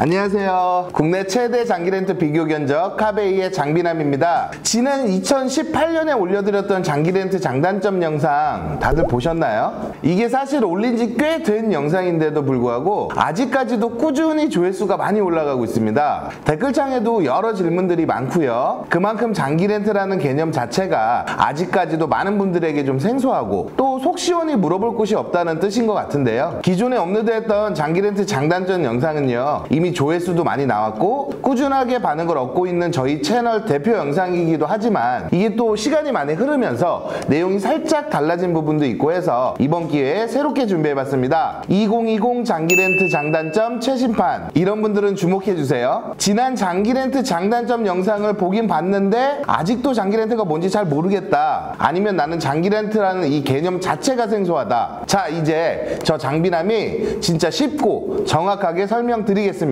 안녕하세요. 국내 최대 장기 렌트 비교 견적 카베이의 장비남입니다. 지난 2018년에 올려드렸던 장기 렌트 장단점 영상 다들 보셨나요? 이게 사실 올린 지 꽤 된 영상인데도 불구하고 아직까지도 꾸준히 조회수가 많이 올라가고 있습니다. 댓글창에도 여러 질문들이 많고요. 그만큼 장기 렌트라는 개념 자체가 아직까지도 많은 분들에게 좀 생소하고 또 속 시원히 물어볼 곳이 없다는 뜻인 것 같은데요. 기존에 업로드했던 장기 렌트 장단점 영상은요. 이미 조회수도 많이 나왔고 꾸준하게 반응을 얻고 있는 저희 채널 대표 영상이기도 하지만 이게 또 시간이 많이 흐르면서 내용이 살짝 달라진 부분도 있고 해서 이번 기회에 새롭게 준비해봤습니다. 2020 장기 렌트 장단점 최신판 이런 분들은 주목해주세요. 지난 장기 렌트 장단점 영상을 보긴 봤는데 아직도 장기 렌트가 뭔지 잘 모르겠다. 아니면 나는 장기 렌트라는 이 개념 자체가 생소하다. 자 이제 저 장비남이 진짜 쉽고 정확하게 설명드리겠습니다.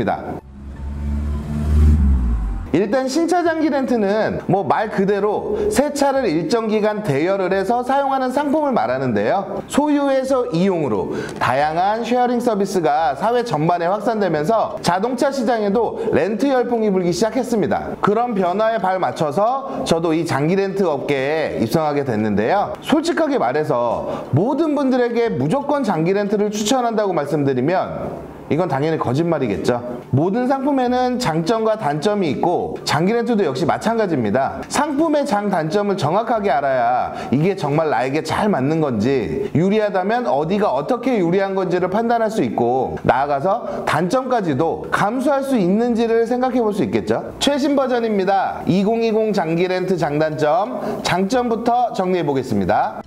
일단 신차 장기 렌트는 뭐 말 그대로 새 차를 일정 기간 대여를 해서 사용하는 상품을 말하는데요. 소유에서 이용으로 다양한 쉐어링 서비스가 사회 전반에 확산되면서 자동차 시장에도 렌트 열풍이 불기 시작했습니다. 그런 변화에 발 맞춰서 저도 이 장기 렌트 업계에 입성하게 됐는데요. 솔직하게 말해서 모든 분들에게 무조건 장기 렌트를 추천한다고 말씀드리면 이건 당연히 거짓말이겠죠. 모든 상품에는 장점과 단점이 있고 장기 렌트도 역시 마찬가지입니다. 상품의 장 단점을 정확하게 알아야 이게 정말 나에게 잘 맞는 건지 유리하다면 어디가 어떻게 유리한 건지를 판단할 수 있고 나아가서 단점까지도 감수할 수 있는지를 생각해 볼 수 있겠죠. 최신 버전입니다. 2020 장기 렌트 장단점 장점부터 정리해 보겠습니다.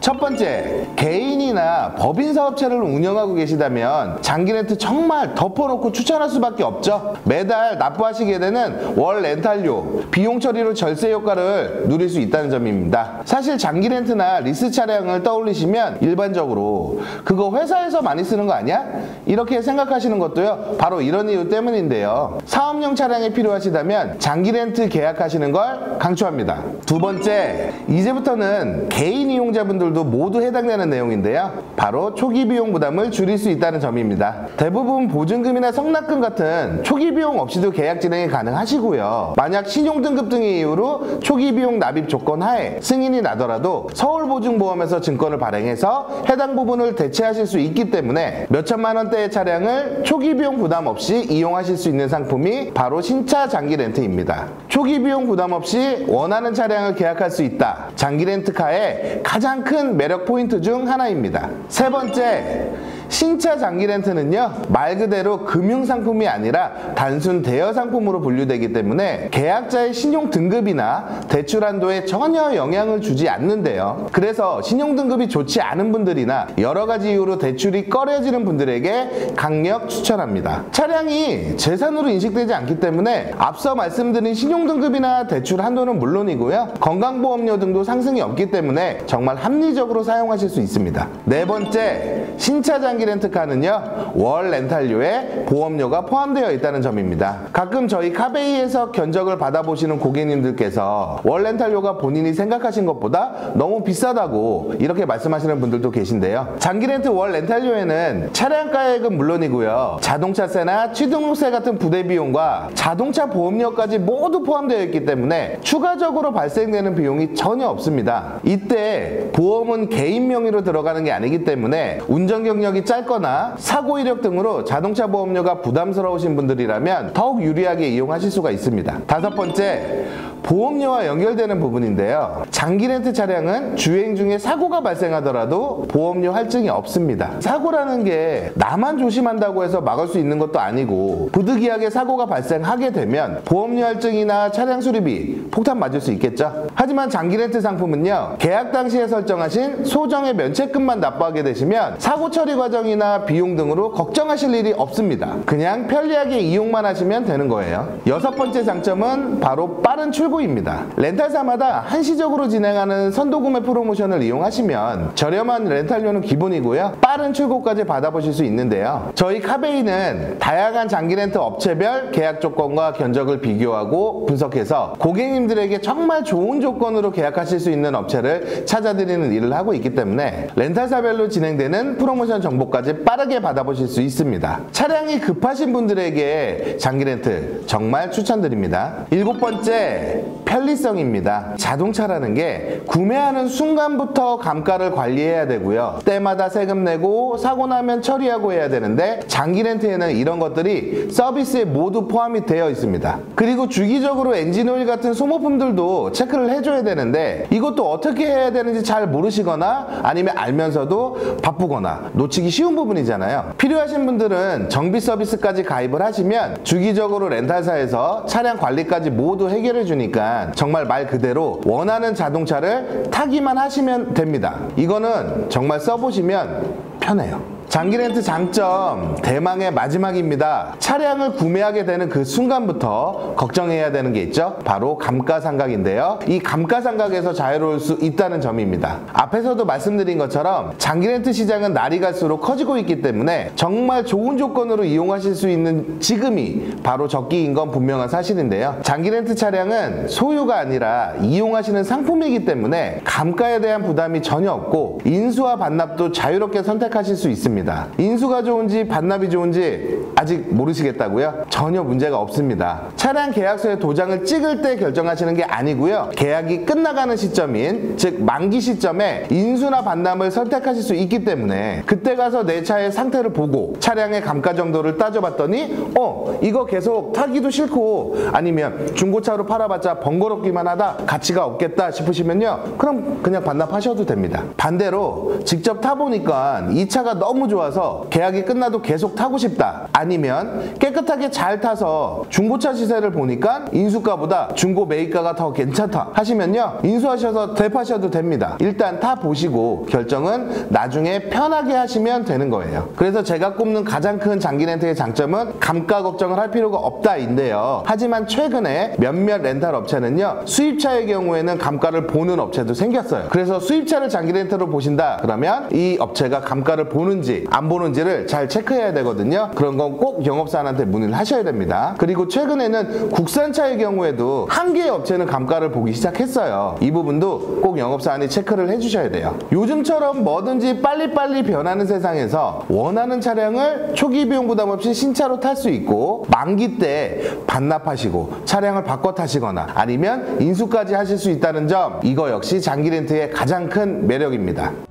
첫 번째, 개인이나 법인 사업체를 운영하고 계시다면 장기 렌트 정말 덮어놓고 추천할 수밖에 없죠. 매달 납부하시게 되는 월 렌탈료, 비용 처리로 절세 효과를 누릴 수 있다는 점입니다. 사실 장기 렌트나 리스 차량을 떠올리시면 일반적으로 그거 회사에서 많이 쓰는 거 아니야? 이렇게 생각하시는 것도요. 바로 이런 이유 때문인데요. 사업용 차량이 필요하시다면 장기 렌트 계약하시는 걸 강추합니다. 두 번째, 이제부터는 개인 이용자분들 분들도 모두 해당되는 내용인데요. 바로 초기 비용 부담을 줄일 수 있다는 점입니다. 대부분 보증금이나 선납금 같은 초기 비용 없이도 계약 진행이 가능하시고요. 만약 신용등급 등의 이유로 초기 비용 납입 조건 하에 승인이 나더라도 서울보증보험에서 증권을 발행해서 해당 부분을 대체하실 수 있기 때문에 몇천만 원대의 차량을 초기 비용 부담 없이 이용하실 수 있는 상품이 바로 신차 장기 렌트입니다. 초기 비용 부담 없이 원하는 차량을 계약할 수 있다. 장기 렌트카의 가장 큰큰 매력 포인트 중 하나입니다. 세 번째, 신차 장기 렌트는요 말 그대로 금융 상품이 아니라 단순 대여 상품으로 분류되기 때문에 계약자의 신용 등급이나 대출 한도에 전혀 영향을 주지 않는데요. 그래서 신용 등급이 좋지 않은 분들이나 여러 가지 이유로 대출이 꺼려지는 분들에게 강력 추천합니다. 차량이 재산으로 인식되지 않기 때문에 앞서 말씀드린 신용 등급이나 대출 한도는 물론이고요. 건강보험료 등도 상승이 없기 때문에 정말 합리적으로 사용하실 수 있습니다. 네 번째, 신차 장기 장기 렌트카는요 월 렌탈료에 보험료가 포함되어 있다는 점입니다. 가끔 저희 카베이에서 견적을 받아보시는 고객님들께서 월 렌탈료가 본인이 생각하신 것보다 너무 비싸다고 이렇게 말씀하시는 분들도 계신데요. 장기 렌트 월 렌탈료에는 차량가액은 물론이고요. 자동차세나 취등록세 같은 부대 비용과 자동차 보험료까지 모두 포함되어 있기 때문에 추가적으로 발생되는 비용이 전혀 없습니다. 이때 보험은 개인 명의로 들어가는 게 아니기 때문에 운전 경력이 짧거나 사고 이력 등으로 자동차 보험료가 부담스러우신 분들이라면 더욱 유리하게 이용하실 수가 있습니다. 다섯 번째, 보험료와 연결되는 부분인데요. 장기 렌트 차량은 주행 중에 사고가 발생하더라도 보험료 할증이 없습니다. 사고라는 게 나만 조심한다고 해서 막을 수 있는 것도 아니고 부득이하게 사고가 발생하게 되면 보험료 할증이나 차량 수리비 폭탄 맞을 수 있겠죠. 하지만 장기 렌트 상품은요. 계약 당시에 설정하신 소정의 면책금만 납부하게 되시면 사고 처리 과정 과정이나 비용 등으로 걱정하실 일이 없습니다. 그냥 편리하게 이용만 하시면 되는 거예요. 여섯 번째 장점은 바로 빠른 출고입니다. 렌탈사마다 한시적으로 진행하는 선도구매 프로모션을 이용하시면 저렴한 렌탈료는 기본이고요. 빠른 출고까지 받아보실 수 있는데요. 저희 카베이는 다양한 장기 렌트 업체별 계약 조건과 견적을 비교하고 분석해서 고객님들에게 정말 좋은 조건으로 계약하실 수 있는 업체를 찾아드리는 일을 하고 있기 때문에 렌탈사별로 진행되는 프로모션 정보 까지 빠르게 받아보실 수 있습니다. 차량이 급하신 분들에게 장기 렌트 정말 추천드립니다. 일곱 번째, 편리성입니다. 자동차라는 게 구매하는 순간부터 감가를 관리해야 되고요. 때마다 세금 내고 사고 나면 처리하고 해야 되는데 장기 렌트에는 이런 것들이 서비스에 모두 포함이 되어 있습니다. 그리고 주기적으로 엔진오일 같은 소모품들도 체크를 해줘야 되는데 이것도 어떻게 해야 되는지 잘 모르시거나 아니면 알면서도 바쁘거나 놓치기 쉬운 부분이잖아요. 필요하신 분들은 정비 서비스까지 가입을 하시면 주기적으로 렌탈사에서 차량 관리까지 모두 해결해 주니까 정말 말 그대로 원하는 자동차를 타기만 하시면 됩니다. 이거는 정말 써보시면 편해요. 장기 렌트 장점 대망의 마지막입니다. 차량을 구매하게 되는 그 순간부터 걱정해야 되는 게 있죠. 바로 감가상각인데요. 이 감가상각에서 자유로울 수 있다는 점입니다. 앞에서도 말씀드린 것처럼 장기 렌트 시장은 날이 갈수록 커지고 있기 때문에 정말 좋은 조건으로 이용하실 수 있는 지금이 바로 적기인 건 분명한 사실인데요. 장기 렌트 차량은 소유가 아니라 이용하시는 상품이기 때문에 감가에 대한 부담이 전혀 없고 인수와 반납도 자유롭게 선택하실 수 있습니다. 있습니다. 인수가 좋은지 반납이 좋은지 아직 모르시겠다고요? 전혀 문제가 없습니다. 차량 계약서에 도장을 찍을 때 결정하시는 게 아니고요. 계약이 끝나가는 시점인 즉 만기 시점에 인수나 반납을 선택하실 수 있기 때문에 그때 가서 내 차의 상태를 보고 차량의 감가 정도를 따져봤더니 어 이거 계속 타기도 싫고 아니면 중고차로 팔아봤자 번거롭기만 하다 가치가 없겠다 싶으시면요 그럼 그냥 반납하셔도 됩니다. 반대로 직접 타보니까 이 차가 너무 좋아서 계약이 끝나도 계속 타고 싶다. 아니면 깨끗하게 잘 타서 중고차 시세를 보니까 인수가보다 중고 매입가가 더 괜찮다 하시면요. 인수하셔서 되파셔도 됩니다. 일단 타 보시고 결정은 나중에 편하게 하시면 되는 거예요. 그래서 제가 꼽는 가장 큰 장기 렌트의 장점은 감가 걱정을 할 필요가 없다인데요. 하지만 최근에 몇몇 렌탈 업체는요. 수입차의 경우에는 감가를 보는 업체도 생겼어요. 그래서 수입차를 장기 렌트로 보신다 그러면 이 업체가 감가를 보는지 안 보는지를 잘 체크해야 되거든요. 그런 건 꼭 영업사한테 문의를 하셔야 됩니다. 그리고 최근에는 국산차의 경우에도 한 개의 업체는 감가를 보기 시작했어요. 이 부분도 꼭 영업사한테 체크를 해주셔야 돼요. 요즘처럼 뭐든지 빨리빨리 변하는 세상에서 원하는 차량을 초기 비용 부담 없이 신차로 탈 수 있고 만기 때 반납하시고 차량을 바꿔 타시거나 아니면 인수까지 하실 수 있다는 점 이거 역시 장기 렌트의 가장 큰 매력입니다.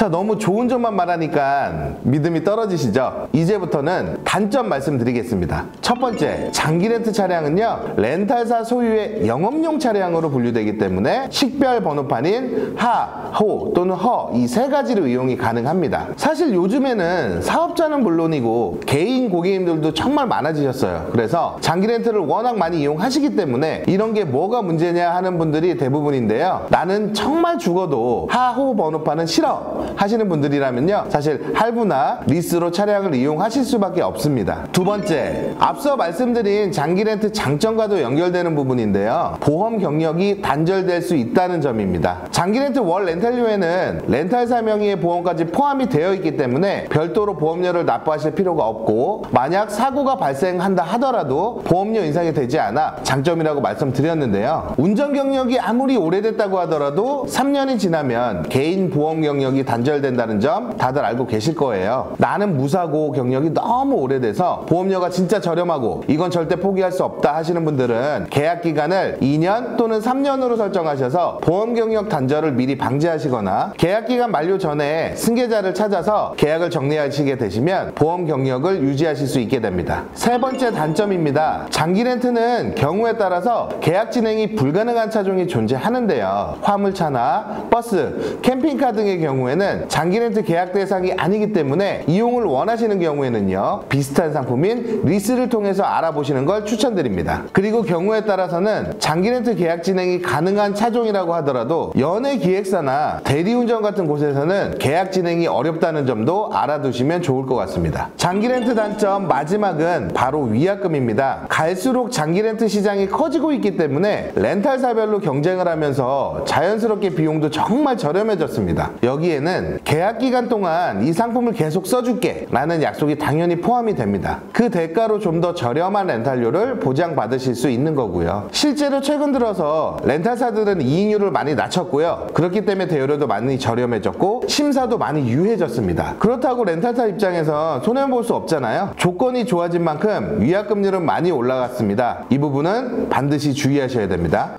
자, 너무 좋은 점만 말하니까 믿음이 떨어지시죠? 이제부터는 단점 말씀드리겠습니다. 첫 번째, 장기 렌트 차량은요, 렌탈사 소유의 영업용 차량으로 분류되기 때문에 식별 번호판인 하, 호 또는 허 이 세 가지로 이용이 가능합니다. 사실 요즘에는 사업자는 물론이고 개인 고객님들도 정말 많아지셨어요. 그래서 장기 렌트를 워낙 많이 이용하시기 때문에 이런 게 뭐가 문제냐 하는 분들이 대부분인데요. 나는 정말 죽어도 하, 호 번호판은 싫어. 하시는 분들이라면요. 사실 할부나 리스로 차량을 이용하실 수밖에 없습니다. 두 번째, 앞서 말씀드린 장기 렌트 장점과도 연결되는 부분인데요. 보험 경력이 단절될 수 있다는 점입니다. 장기 렌트 월 렌탈료에는 렌탈사 명의의 보험까지 포함이 되어 있기 때문에 별도로 보험료를 납부하실 필요가 없고 만약 사고가 발생한다 하더라도 보험료 인상이 되지 않아 장점이라고 말씀드렸는데요. 운전 경력이 아무리 오래됐다고 하더라도 3년이 지나면 개인 보험 경력이 단 단절된다는 점 다들 알고 계실 거예요. 나는 무사고 경력이 너무 오래돼서 보험료가 진짜 저렴하고 이건 절대 포기할 수 없다 하시는 분들은 계약 기간을 2년 또는 3년으로 설정하셔서 보험 경력 단절을 미리 방지하시거나 계약 기간 만료 전에 승계자를 찾아서 계약을 정리하시게 되시면 보험 경력을 유지하실 수 있게 됩니다. 세 번째 단점입니다. 장기 렌트는 경우에 따라서 계약 진행이 불가능한 차종이 존재하는데요. 화물차나 버스, 캠핑카 등의 경우에는 경우에는 장기 렌트 계약 대상이 아니기 때문에 이용을 원하시는 경우에는요 비슷한 상품인 리스를 통해서 알아보시는 걸 추천드립니다. 그리고 경우에 따라서는 장기 렌트 계약 진행이 가능한 차종이라고 하더라도 연예 기획사나 대리운전 같은 곳에서는 계약 진행이 어렵다는 점도 알아두시면 좋을 것 같습니다. 장기 렌트 단점 마지막은 바로 위약금입니다. 갈수록 장기 렌트 시장이 커지고 있기 때문에 렌탈사별로 경쟁을 하면서 자연스럽게 비용도 정말 저렴해졌습니다. 여기에는 때는 계약 기간 동안 이 상품을 계속 써줄게 라는 약속이 당연히 포함이 됩니다. 그 대가로 좀 더 저렴한 렌탈료를 보장받으실 수 있는 거고요. 실제로 최근 들어서 렌탈사들은 이익률을 많이 낮췄고요. 그렇기 때문에 대여료도 많이 저렴해졌고 심사도 많이 유해졌습니다. 그렇다고 렌탈사 입장에서 손해볼 수 없잖아요. 조건이 좋아진 만큼 위약금률은 많이 올라갔습니다. 이 부분은 반드시 주의하셔야 됩니다.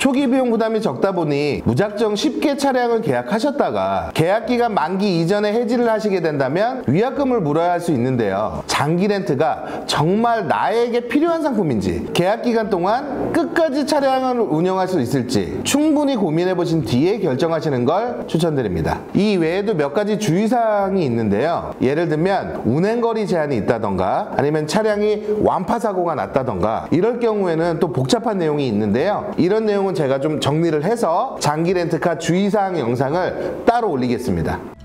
초기 비용 부담이 적다 보니 무작정 쉽게 차량을 계약하셨다가 계약 기간 만기 이전에 해지를 하시게 된다면 위약금을 물어야 할 수 있는데요. 장기 렌트가 정말 나에게 필요한 상품인지 계약 기간 동안 끝까지 차량을 운영할 수 있을지 충분히 고민해 보신 뒤에 결정하시는 걸 추천드립니다. 이 외에도 몇 가지 주의사항이 있는데요. 예를 들면 운행거리 제한이 있다던가 아니면 차량이 완파 사고가 났다던가 이럴 경우에는 또 복잡한 내용이 있는데요. 이런 내용은 제가 좀 정리를 해서 장기 렌트카 주의사항 영상을 따로 올리겠습니다.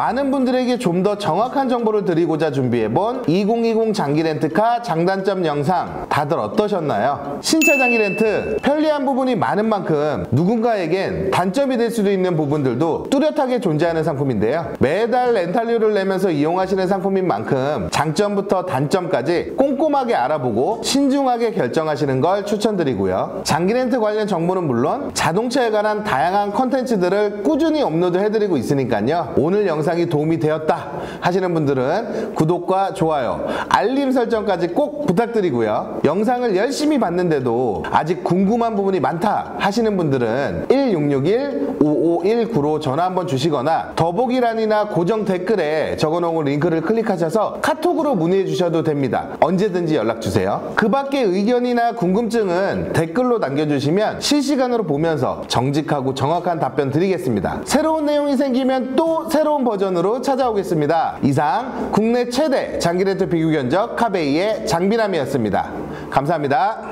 많은 분들에게 좀 더 정확한 정보를 드리고자 준비해본 2020 장기 렌트카 장단점 영상 다들 어떠셨나요? 신차 장기 렌트 편리한 부분이 많은 만큼 누군가에겐 단점이 될 수도 있는 부분들도 뚜렷하게 존재하는 상품인데요. 매달 렌탈료를 내면서 이용하시는 상품인 만큼 장점부터 단점까지 꼼꼼하게 알아보고 신중하게 결정하시는 걸 추천드리고요. 장기 렌트 관련 정보는 물론 자동차에 관한 다양한 컨텐츠들을 꾸준히 업로드 해드리고 있으니까요. 오늘 영상 이 도움이 되었다 하시는 분들은 구독과 좋아요, 알림 설정까지 꼭 부탁드리고요. 영상을 열심히 봤는데도 아직 궁금한 부분이 많다 하시는 분들은 1661-5519로 전화 한번 주시거나 더보기란이나 고정 댓글에 적어놓은 링크를 클릭하셔서 카톡으로 문의해 주셔도 됩니다. 언제든지 연락 주세요. 그 밖에 의견이나 궁금증은 댓글로 남겨주시면 실시간으로 보면서 정직하고 정확한 답변 드리겠습니다. 새로운 내용이 생기면 또 새로운 버전으로 찾아오겠습니다. 이상 국내 최대 장기렌트 비교 견적 카베이의 장비남이었습니다. 감사합니다.